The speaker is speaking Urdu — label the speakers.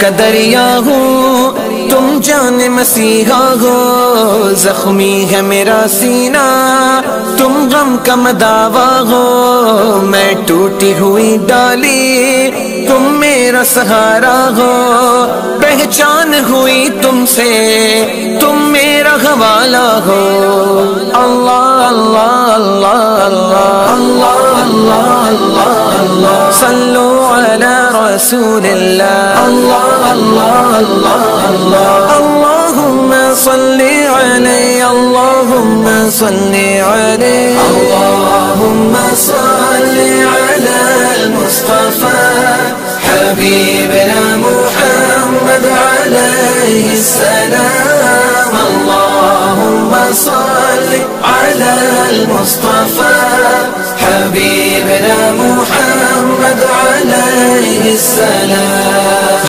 Speaker 1: کا دریا ہوں تم جان مسیحا ہو، زخمی ہے میرا سینہ، تم غم کا مداوا ہو، میں ٹوٹی ہوئی ڈالی، تم میرا سہارا ہو، پہچان ہوئی تم سے، تم میرا حوالہ ہو۔ اللہ اللہ اللہ اللہ اللہ اللہ اللہ، صلو علی رسول اللہ اللہ اللہ اللہ اللہ اللهم صل علی اللهم صل علی اللهم صل علی المصطفى حبيبنا محمد عليه السلام. اللهم صل على المصطفى السلام